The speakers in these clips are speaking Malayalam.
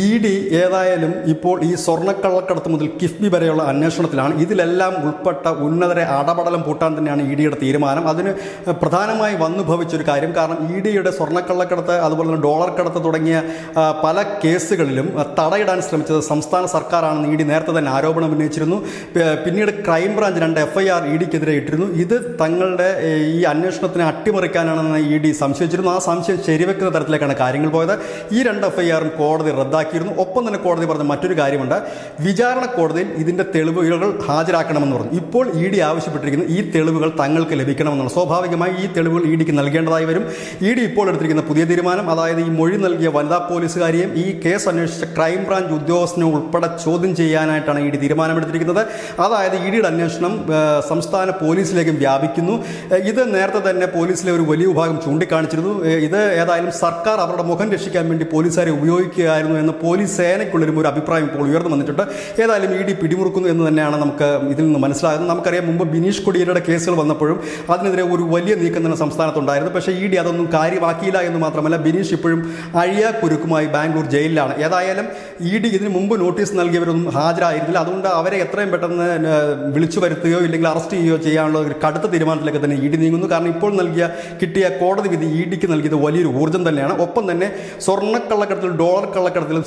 ഇ ഡി ഏതായാലും ഇപ്പോൾ ഈ സ്വർണക്കള്ളക്കടത്ത് മുതൽ കിഫ്ബി വരെയുള്ള അന്വേഷണത്തിലാണ്. ഇതിലെല്ലാം ഉൾപ്പെട്ട ഉന്നതരെ അടപടലം പൂട്ടാൻ തന്നെയാണ് ഇ ഡിയുടെ തീരുമാനം. അതിന് പ്രധാനമായി വന്നു ഭവിച്ചൊരു കാര്യം കാരണം ഇ ഡിയുടെ സ്വർണക്കള്ളക്കടത്ത് അതുപോലെ തന്നെ ഡോളർ കടത്ത് തുടങ്ങിയ പല കേസുകളിലും തടയിടാൻ ശ്രമിച്ചത് സംസ്ഥാന സർക്കാരാണെന്ന് ഇ ഡി നേരത്തെ തന്നെ ആരോപണം ഉന്നയിച്ചിരുന്നു. പിന്നീട് ക്രൈംബ്രാഞ്ച് രണ്ട് എഫ് ഐ ആർ ഇ ഡിക്കെതിരെ ഇട്ടിരുന്നു. ഇത് തങ്ങളുടെ ഈ അന്വേഷണത്തിനെ അട്ടിമറിക്കാനാണെന്ന് ഇ ഡി സംശയിച്ചിരുന്നു. ആ സംശയം ശരിവെക്കുന്ന തരത്തിലേക്കാണ് കാര്യങ്ങൾ പോയത്. ഈ രണ്ട് എഫ് ഐ ആറും കോടതി റദ്ദാക്കിയിരുന്നു ഒപ്പം തന്നെ കോടതി പറഞ്ഞ മറ്റൊരു കാര്യമുണ്ട്. വിചാരണ കോടതിയിൽ ഇതിന്റെ തെളിവുകൾ ഹാജരാക്കണമെന്ന് പറഞ്ഞു. ഇപ്പോൾ ഇ ഡി ആവശ്യപ്പെട്ടിരിക്കുന്ന. ഈ തെളിവുകൾ തങ്ങൾക്ക് ലഭിക്കണമെന്നാണ് സ്വാഭാവികമായി ഈ തെളിവുകൾ ഇ ഡിക്ക് നൽകേണ്ടതായി വരും. ഇ ഡി ഇപ്പോൾ എടുത്തിരിക്കുന്ന പുതിയ തീരുമാനം അതായത് ഈ മൊഴി നൽകിയ വനിതാ പോലീസുകാരെയും ഈ കേസ് അന്വേഷിച്ച ക്രൈംബ്രാഞ്ച് ഉദ്യോഗസ്ഥനെ ഉൾപ്പെടെ ചോദ്യം ചെയ്യാനായിട്ടാണ് ഇ ഡി തീരുമാനമെടുത്തിരിക്കുന്നത്. അതായത് ഇ ഡിയുടെ അന്വേഷണം സംസ്ഥാന പോലീസിലേക്കും വ്യാപിക്കുന്നു. ഇത് നേരത്തെ തന്നെ പോലീസിലെ ഒരു വലിയ വിഭാഗം ചൂണ്ടിക്കാണിച്ചിരുന്നു. ഇത് ഏതായാലും സർക്കാർ അവരുടെ മുഖം രക്ഷിക്കാൻ വേണ്ടി പോലീസുകാരെ ഉപയോഗിക്കുകയായിരുന്നു എന്ന് പോലീസ് സേനയ്ക്കുള്ളൊരു ഒരു അഭിപ്രായം ഇപ്പോൾ ഉയർന്നു വന്നിട്ടുണ്ട്. ഏതായാലും ഇ ഡി പിടിമുറുക്കുന്നു എന്ന് തന്നെയാണ് നമുക്ക് ഇതിൽ നിന്ന് മനസ്സിലാകുന്നത്. നമുക്കറിയാം മുമ്പ് ബിനീഷ് കൊടിയേരിയുടെ കേസുകൾ വന്നപ്പോഴും അതിനെതിരെ ഒരു വലിയ നീക്കം തന്നെ സംസ്ഥാനത്തുണ്ടായിരുന്നു. പക്ഷേ ഇ ഡി അതൊന്നും കാര്യമാക്കിയില്ല എന്ന് മാത്രമല്ല ബിനീഷ് ഇപ്പോഴും അഴിയാക്കുരുക്കുമായി ബാംഗ്ലൂർ ജയിലിലാണ്. ഏതായാലും ഇ ഡി ഇതിന് മുമ്പ് നോട്ടീസ് നൽകിയവരൊന്നും ഹാജരായിരുന്നില്ല. അതുകൊണ്ട് അവരെ എത്രയും പെട്ടെന്ന് വിളിച്ചു വരുത്തുകയോ ഇല്ലെങ്കിൽ അറസ്റ്റ് ചെയ്യുകയോ ചെയ്യാനുള്ള ഒരു കടുത്ത തീരുമാനത്തിലേക്ക് തന്നെ ഇ ഡി നീങ്ങുന്നു. കാരണം ഇപ്പോൾ നൽകിയ കിട്ടിയ കോടതി വിധി ഇ ഡിക്ക് നൽകിയത് വലിയൊരു ഊർജം തന്നെയാണ്. ഒപ്പം തന്നെ സ്വർണക്കള്ളക്കടത്തിൽ ഡോളർ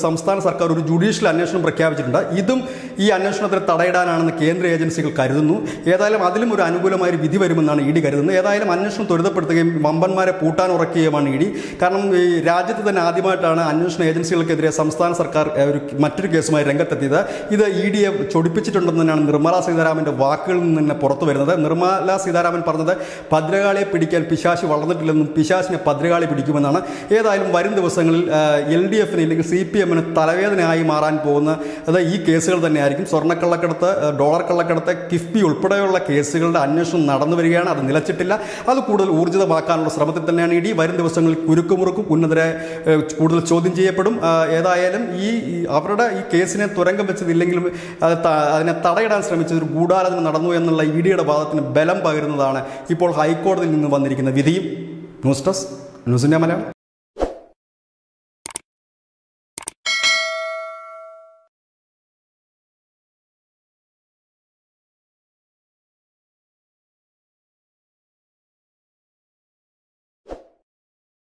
സംസ്ഥാന സർക്കാർ ഒരു ജുഡീഷ്യൽ അന്വേഷണം പ്രഖ്യാപിച്ചിട്ടുണ്ട്. ഇതും ഈ അന്വേഷണത്തിന് തടയിടാനാണെന്ന് കേന്ദ്ര ഏജൻസികൾ കരുതുന്നു. ഏതായാലും അതിലും ഒരു അനുകൂലമായ ഒരു വിധി വരുമെന്നാണ് ഇ ഡി കരുതുന്നത്. ഏതായാലും അന്വേഷണം ത്വരിതപ്പെടുത്തുകയും വമ്പന്മാരെ പൂട്ടാൻ ഉറക്കുകയുമാണ് ഇ ഡി. കാരണം ഈ രാജ്യത്ത് തന്നെ ആദ്യമായിട്ടാണ് അന്വേഷണ ഏജൻസികൾക്കെതിരെ സംസ്ഥാന സർക്കാർ ഒരു മറ്റൊരു കേസുമായി രംഗത്തെത്തിയത്. ഇത് ഇ ഡിയെ ചൊടിപ്പിച്ചിട്ടുണ്ടെന്ന് തന്നെയാണ് നിർമ്മലാ സീതാരാമന്റെ വാക്കുകളിൽ നിന്ന് തന്നെ പുറത്തു വരുന്നത്. നിർമ്മലാ സീതാരാമൻ പറഞ്ഞത് ഭദ്രകാളിയെ പിടിക്കാൻ പിശാശ് വളർന്നിട്ടില്ലെന്നും പിശാശിനെ ഭദ്രകാളി പിടിക്കുമെന്നാണ്. ഏതായാലും വരും ദിവസങ്ങളിൽ എൽ ഡി എഫിന് അല്ലെങ്കിൽ സി പി എമ്മിന് തലവേദനയായി മാറാൻ പോകുന്ന അത് ഈ കേസുകൾ തന്നെയായിരിക്കും. സ്വർണക്കള്ളക്കടത്ത് ഡോളർ കള്ളക്കടത്ത് കിഫ്ബി ഉൾപ്പെടെയുള്ള കേസുകളുടെ അന്വേഷണം നടന്നു വരികയാണ്. അത് നിലച്ചിട്ടില്ല. അത് കൂടുതൽ ഊർജിതമാക്കാനുള്ള ശ്രമത്തിൽ തന്നെയാണ് ഇടി വരും ദിവസങ്ങളിൽ കുരുക്കുമുറുക്കും ഉന്നതരെ കൂടുതൽ ചോദ്യം ചെയ്യപ്പെടും. ഏതായാലും ഈ അവരുടെ ഈ കേസിനെ തുരങ്കം വെച്ചതില്ലെങ്കിലും അത് അതിനെ തടയിടാൻ ശ്രമിച്ച ഒരു ഗൂഢാലോചന നടന്നു എന്നുള്ള ഇ ഡിയുടെ വാദത്തിന് ബലം പകരുന്നതാണ് ഇപ്പോൾ ഹൈക്കോടതിയിൽ നിന്ന് വന്നിരിക്കുന്ന വിധിയും. ന്യൂസ് ഡെസ്ക് ന്യൂസിന്റെ മലയാളം.